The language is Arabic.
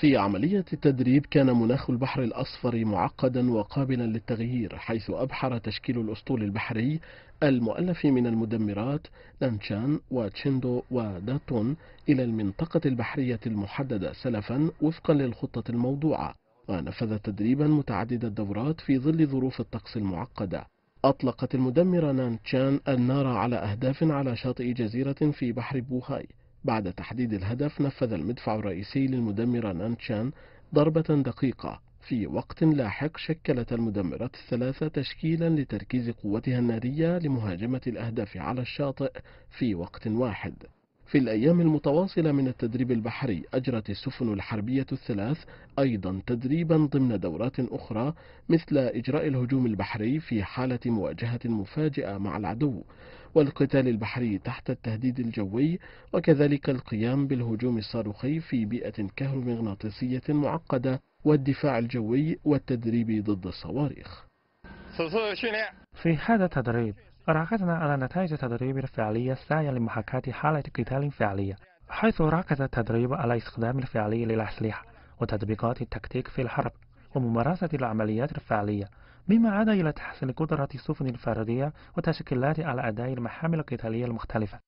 في عملية التدريب كان مناخ البحر الأصفر معقدا وقابلا للتغيير حيث أبحر تشكيل الأسطول البحري المؤلف من المدمرات نانشان وتشيندو وداتون إلى المنطقة البحرية المحددة سلفا وفقا للخطة الموضوعة. ونفذ تدريبا متعدد الدورات في ظل ظروف الطقس المعقدة. أطلقت المدمرة نانشان النار على أهداف على شاطئ جزيرة في بحر بوهاي. بعد تحديد الهدف نفذ المدفع الرئيسي للمدمرة نانشان ضربة دقيقة. في وقت لاحق شكلت المدمرات الثلاثة تشكيلا لتركيز قوتها النارية لمهاجمة الأهداف على الشاطئ في وقت واحد. في الأيام المتواصلة من التدريب البحري أجرت السفن الحربية الثلاث أيضا تدريبا ضمن دورات أخرى مثل إجراء الهجوم البحري في حالة مواجهة مفاجئة مع العدو والقتال البحري تحت التهديد الجوي وكذلك القيام بالهجوم الصاروخي في بيئة كهرومغناطيسية معقدة والدفاع الجوي والتدريب ضد الصواريخ. في هذا التدريب ركزنا على نتائج التدريب الفعلية السعي لمحاكاة حالة قتال فعلية حيث ركز التدريب على استخدام الفعلي للأسلحة وتطبيقات التكتيك في الحرب وممارسة العمليات الفعلية مما عاد إلى تحسين قدرة السفن الفردية وتشكيلات على أداء المحامل القتالية المختلفة.